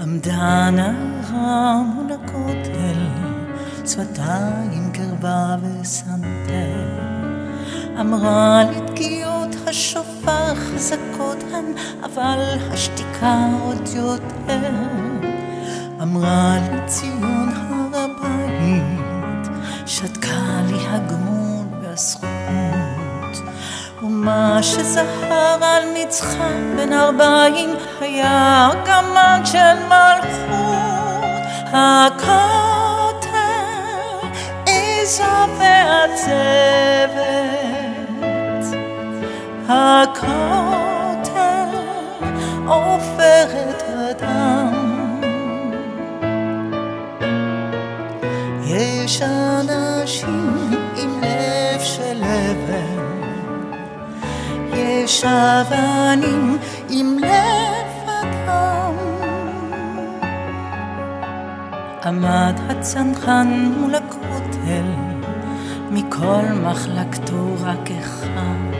עמדה נערה מול הכותל, שפתיים קרבה וסנטר. אמרה לתקיעות השופר חזקות הן, אבל השתיקה עוד יותר. אמרה לציון ומה שזהר על מצחה בין ארבעים היה גמד של מלכות. הכותל עזה ועצבת, הכותל עופרת אדם. יש אנשים עם לב של אבן יש אבנים עם לב אדם. עמד הצנחן מול הכותל, מכל מחלקתו רק אחד.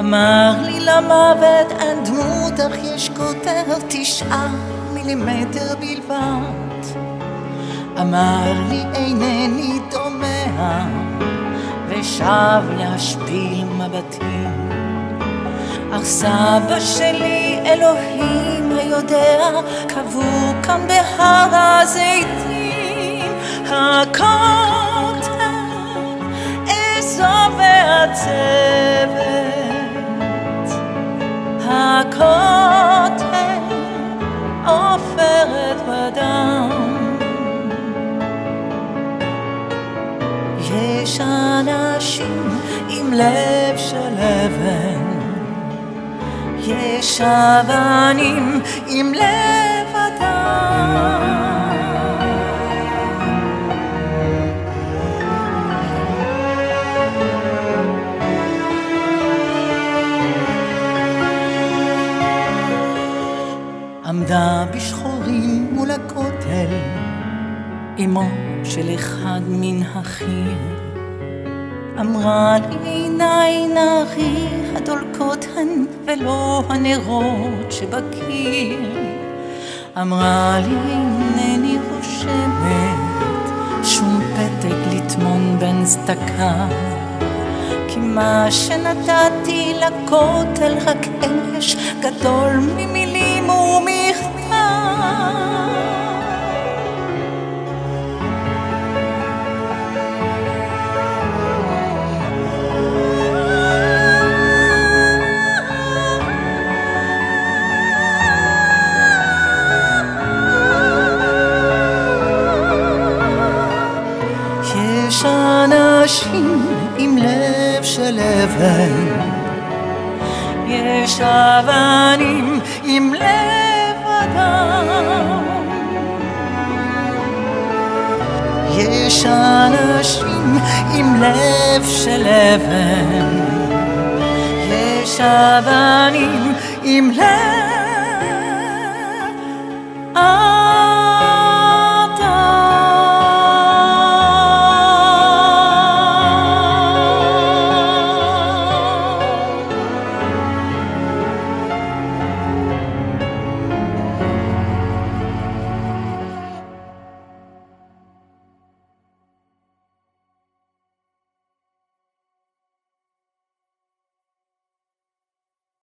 אמר לי למוות אין דמות, אך יש כותר תשעה מילימטר בלבד. אמר לי אינני דומע, ושב להשפיל מבטים. אך סבא שלי, אלוהים היודע, קבור כאן בהר הזיתים. הכותל עזו ועצבת, הכותל עופרת בדם. יש אנשים עם לב של אבן, יש אבנים עם לב אדם. עמדה בשחורים מול הכותל, אמו של אחד מן החיר. אמרה לי עיניי נערי הדולקות ולא הנרות שבקיר. אמרה לי אינני רושמת שום פתק לטמון בין צדקה. כי מה שנתתי לכותל רק אמש גדול ממילים ומכתב. אנשים עם לב של אבן, יש אבנים עם לב אדם. יש אנשים עם לב של אבן, יש אבנים עם לב